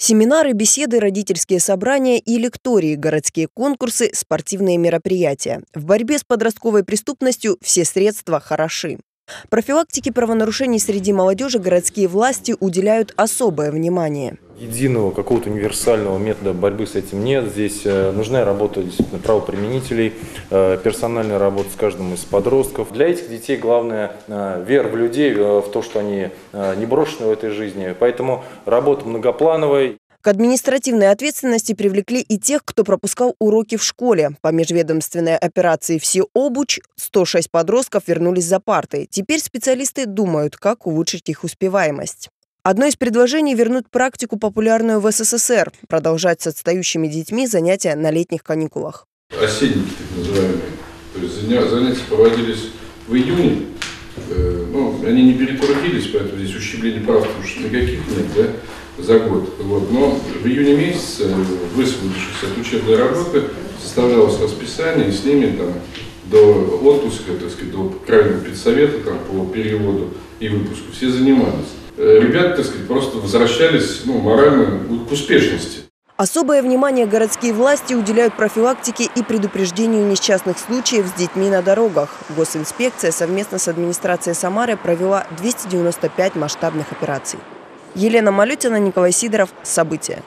Семинары, беседы, родительские собрания и лектории, городские конкурсы, спортивные мероприятия. В борьбе с подростковой преступностью все средства хороши. Профилактике правонарушений среди молодежи городские власти уделяют особое внимание. Единого какого-то универсального метода борьбы с этим нет. Здесь э, нужна работа действительно правоприменителей, э, персональная работа с каждым из подростков. Для этих детей главное э, вера в людей, в то, что они не брошены в этой жизни. Поэтому работа многоплановая. К административной ответственности привлекли и тех, кто пропускал уроки в школе. По межведомственной операции «Все обуч» 106 подростков вернулись за партой. Теперь специалисты думают, как улучшить их успеваемость. Одно из предложений – вернуть практику, популярную в СССР, продолжать с отстающими детьми занятия на летних каникулах. Осенники, так называемые. То есть занятия проводились в июне. Э, ну, они не перекрутились, поэтому здесь ущемления прав уж никаких нет, да? за год. Вот. Но в июне месяце, высвободившись от учебной работы, составлялось расписание, и с ними там, до отпуска, так сказать, до крайнего педсовета там, по переводу и выпуску все занимались. Э, ребята, так сказать, просто возвращались ну, морально к успешности. Особое внимание городские власти уделяют профилактике и предупреждению несчастных случаев с детьми на дорогах. Госинспекция совместно с администрацией Самары провела 295 масштабных операций. Елена Малютина, Николай Сидоров. События.